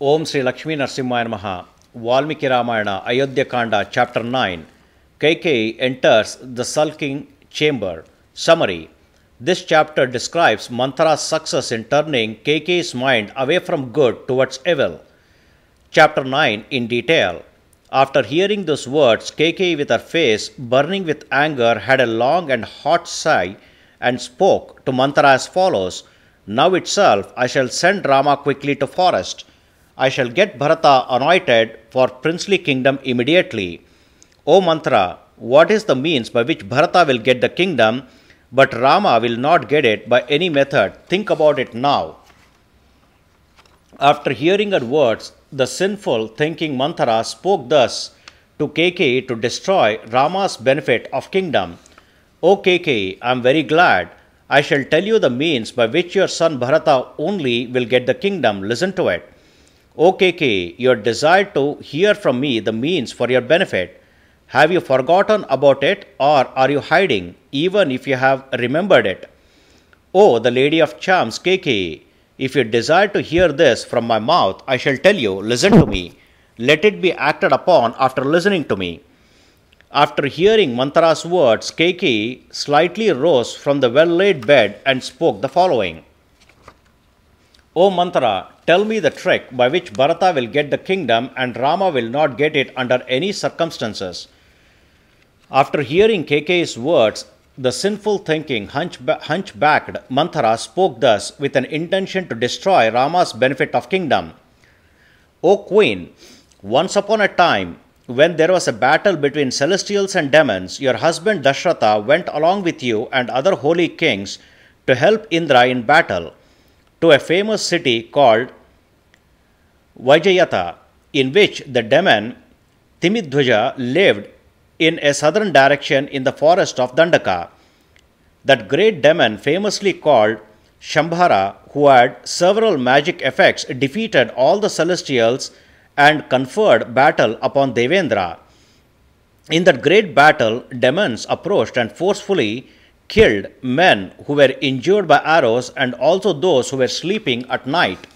Om Sri Lakshmi Narsimhaya Namaha, Valmiki Ramayana, Ayodhya Kanda, Chapter 9. Kaikeyi enters the sulking chamber. Summary This chapter describes Manthara's success in turning Kaikeyi's mind away from good towards evil. Chapter 9 in detail. After hearing those words, Kaikeyi, with her face burning with anger, had a long and hot sigh and spoke to Manthara as follows Now itself I shall send Rama quickly to forest. I shall get Bharata anointed for princely kingdom immediately. O Manthara, what is the means by which Bharata will get the kingdom, but Rama will not get it by any method? Think about it now. After hearing her words, the sinful thinking Manthara spoke thus to Kaikeyi to destroy Rama's benefit of kingdom. O I am very glad. I shall tell you the means by which your son Bharata only will get the kingdom. Listen to it. O Kaikeyi, you desire to hear from me the means for your benefit. Have you forgotten about it, or are you hiding, even if you have remembered it? O the lady of charms, Kaikeyi, if you desire to hear this from my mouth, I shall tell you, listen to me. Let it be acted upon after listening to me. After hearing Manthara's words, Kaikeyi slightly rose from the well laid bed and spoke the following O Manthara, tell me the trick by which Bharata will get the kingdom and Rama will not get it under any circumstances. After hearing Kaikeyi's words, the sinful thinking hunchba- hunchbacked Manthara spoke thus with an intention to destroy Rama's benefit of kingdom. O queen, once upon a time, when there was a battle between celestials and demons, your husband Dashratha went along with you and other holy kings to help Indra in battle to a famous city called Vijayata, in which the demon Timidhwaja lived in a southern direction in the forest of Dandaka. That great demon, famously called Shambhara, who had several magic effects, defeated all the celestials and conferred battle upon Devendra. In that great battle, demons approached and forcefully killed men who were injured by arrows and also those who were sleeping at night.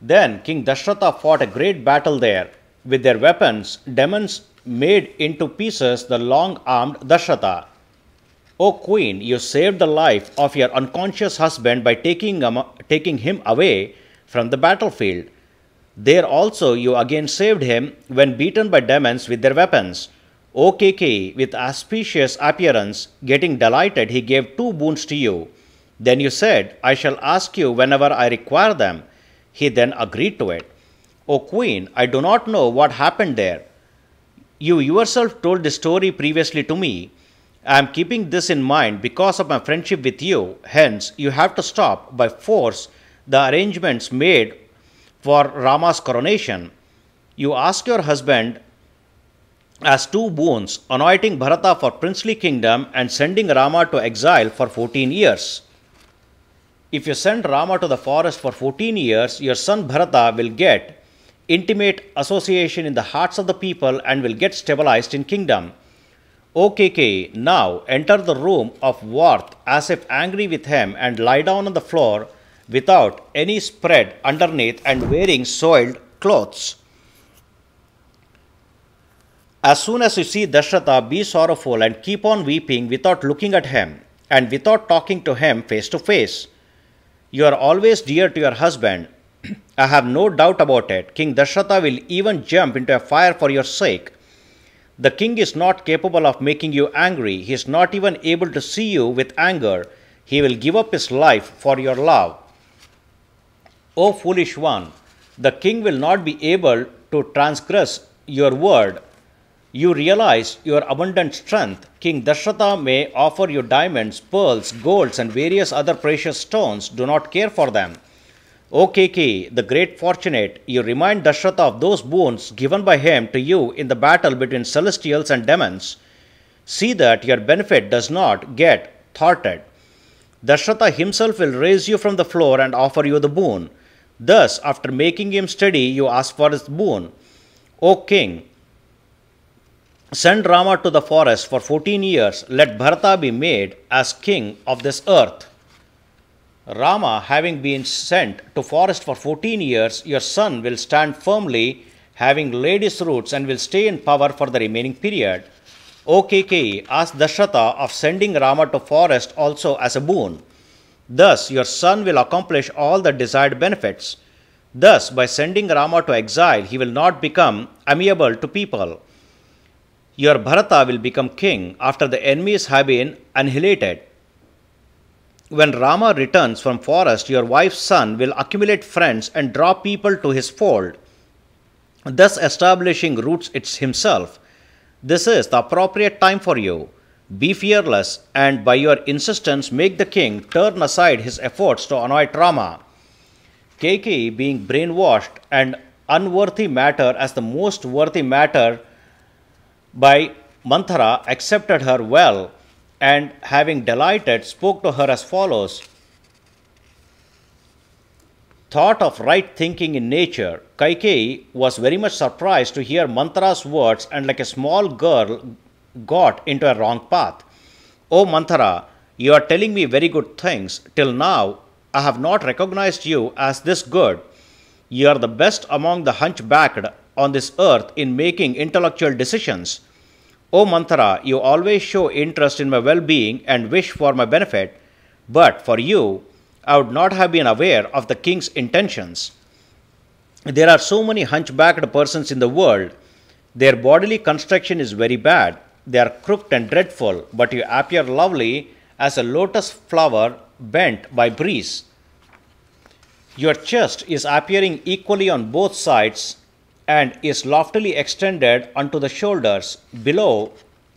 Then King Dashratha fought a great battle there. With their weapons, demons made into pieces the long armed Dashratha. O queen, you saved the life of your unconscious husband by taking, him- taking him away from the battlefield. There also you again saved him when beaten by demons with their weapons. O Kaikeyi, with auspicious appearance, getting delighted, he gave two boons to you. Then you said, I shall ask you whenever I require them. He then agreed to it. O queen, I do not know what happened there. You yourself told the story previously to me. I am keeping this in mind because of my friendship with you. Hence, you have to stop by force the arrangements made for Rama's coronation. You ask your husband as two boons, anointing Bharata for princely kingdom and sending Rama to exile for 14 years. If you send Rama to the forest for 14 years, your son Bharata will get intimate association in the hearts of the people and will get stabilized in kingdom. O Kaikeyi, now enter the room of Worth as if angry with him and lie down on the floor without any spread underneath and wearing soiled clothes. As soon as you see Dashratha, be sorrowful and keep on weeping without looking at him and without talking to him face to face. You are always dear to your husband. I have no doubt about it. King Dashratha will even jump into a fire for your sake. The king is not capable of making you angry. He is not even able to see you with anger. He will give up his life for your love. O foolish one, the king will not be able to transgress your word. You realize your abundant strength. King Dashratha may offer you diamonds, pearls, golds, and various other precious stones. Do not care for them. O Kaikeyi, the great fortunate, you remind Dashratha of those boons given by him to you in the battle between celestials and demons. See that your benefit does not get thwarted. Dashratha himself will raise you from the floor and offer you the boon. Thus, after making him steady, you ask for his boon. O king, send Rama to the forest for 14 years. Let Bharata be made as king of this earth. Rama, having been sent to forest for 14 years, your son will stand firmly, having laid his roots, and will stay in power for the remaining period. O Kaikeyi asked Dasharatha of sending Rama to forest also as a boon. Thus, your son will accomplish all the desired benefits. Thus, by sending Rama to exile, he will not become amiable to people. Your Bharata will become king after the enemies have been annihilated. When Rama returns from forest, your wife's son will accumulate friends and draw people to his fold, thus establishing roots it's himself. This is the appropriate time for you. Be fearless, and by your insistence, make the king turn aside his efforts to annoy Rama. Kaikeyi, being brainwashed and unworthy matter as the most worthy matter by Manthara, accepted her well and having delighted, spoke to her as follows Thought of right thinking in nature, Kaikeyi was very much surprised to hear Manthara's words and, like a small girl, got into a wrong path. O Manthara, you are telling me very good things. Till now, I have not recognized you as this good. You are the best among the hunchbacked on this earth in making intellectual decisions. O Manthara, you always show interest in my well being and wish for my benefit, but for you, I would not have been aware of the king's intentions. There are so many hunchbacked persons in the world. Their bodily construction is very bad. They are crooked and dreadful, but you appear lovely as a lotus flower bent by breeze. Your chest is appearing equally on both sides and is loftily extended unto the shoulders. Below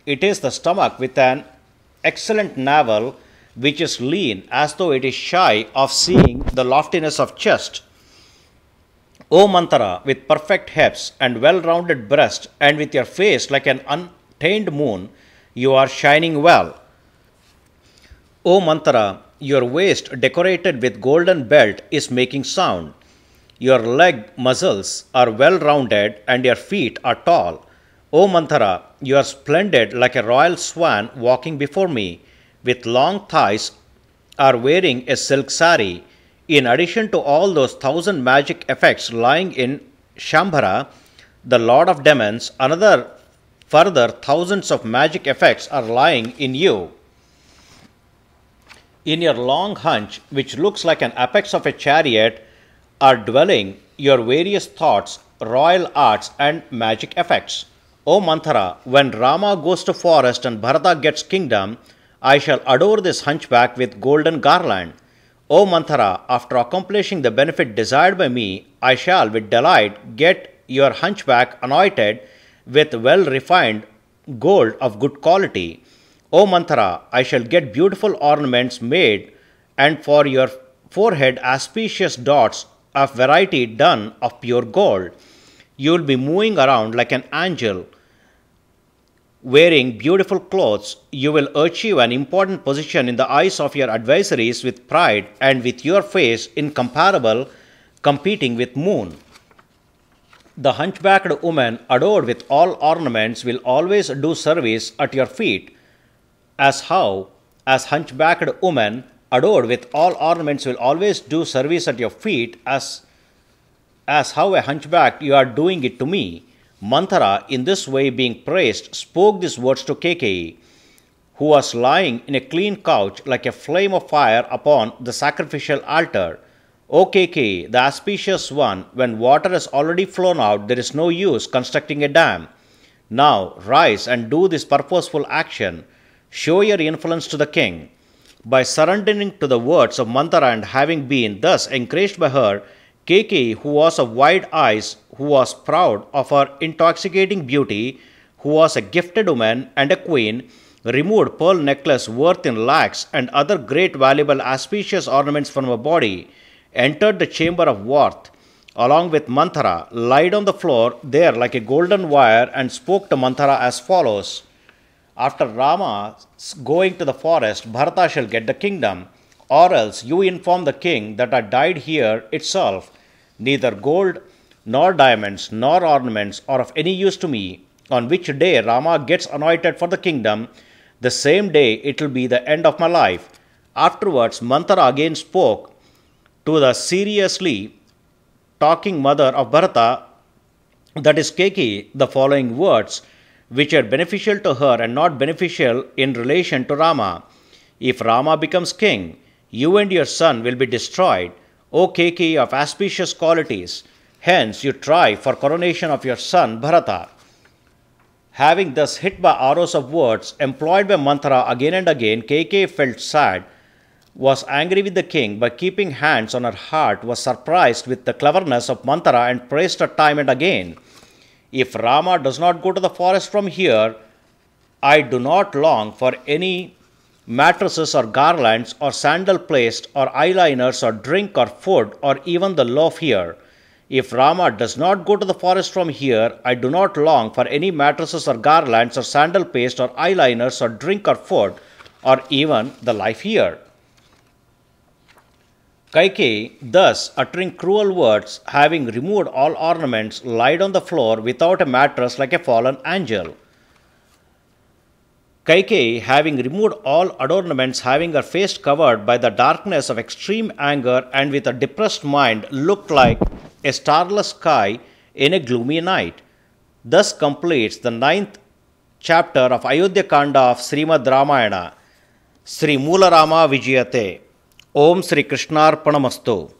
it is the stomach with an excellent navel which is lean as though it is shy of seeing the loftiness of chest. O Manthara, with perfect hips and well rounded breast, and with your face like an untainted moon, you are shining well. O Manthara, your waist decorated with golden belt is making sound. Your leg muscles are well rounded and your feet are tall. O Manthara, you are splendid like a royal swan walking before me, with long thighs, are wearing a silk sari. In addition to all those thousand magic effects lying in Shambhara, the Lord of Demons, another further thousands of magic effects are lying in you. In your long hunch, which looks like an apex of a chariot, are dwelling your various thoughts, royal arts, and magic effects. O Manthara, when Rama goes to forest and Bharata gets kingdom, I shall adore this hunchback with golden garland. O Manthara, after accomplishing the benefit desired by me, I shall with delight get your hunchback anointed with well refined gold of good quality. O Manthara, I shall get beautiful ornaments made, and for your forehead auspicious dots of variety done of pure gold. You will be moving around like an angel, wearing beautiful clothes. You will achieve an important position in the eyes of your adversaries with pride and with your face incomparable, competing with moon. The hunchbacked woman, adored with all ornaments, will always do service at your feet. As how, as hunchbacked woman, adored with all ornaments will always do service at your feet as as how a hunchback you are doing it to me. Manthara, in this way being praised, spoke these words to Kaikeyi, who was lying in a clean couch like a flame of fire upon the sacrificial altar. O Kaikeyi, the auspicious one, when water has already flown out, there is no use constructing a dam. Now rise and do this purposeful action. Show your influence to the king. By surrendering to the words of Manthara and having been thus encouraged by her, Kaikeyi, who was of wide eyes, who was proud of her intoxicating beauty, who was a gifted woman and a queen, removed pearl necklace worth in lakhs and other great valuable auspicious ornaments from her body, entered the chamber of worth, along with Manthara, lied on the floor there like a golden wire, and spoke to Manthara as follows. After Rama going to the forest, Bharata shall get the kingdom, or else you inform the king that I died here itself. Neither gold nor diamonds nor ornaments are of any use to me. On which day Rama gets anointed for the kingdom, the same day it will be the end of my life. Afterwards, Manthara again spoke to the seriously talking mother of Bharata, that is Kaikeyi, the following words, which are beneficial to her and not beneficial in relation to Rama. If Rama becomes king, you and your son will be destroyed, O Kaikeyi of auspicious qualities. Hence, you try for coronation of your son Bharata. Having thus hit by arrows of words employed by Manthara again and again, Kaikeyi felt sad, was angry with the king by keeping hands on her heart, was surprised with the cleverness of Manthara, and praised her time and again. If Rama does not go to the forest from here, I do not long for any mattresses or garlands or sandal placed or eyeliners or drink or food or even the loaf here. If Rama does not go to the forest from here, I do not long for any mattresses or garlands or sandal paste or eyeliners or drink or food or even the life here. Kaikeyi, thus uttering cruel words, having removed all ornaments, lied on the floor without a mattress like a fallen angel. Kaikeyi, having removed all adornments, having her face covered by the darkness of extreme anger and with a depressed mind, looked like a starless sky in a gloomy night. Thus completes the ninth chapter of Ayodhya Kanda of Srimad Ramayana. Sri Moola Rama Vijayate. Om Shri कृष्णार्पणमस्तु।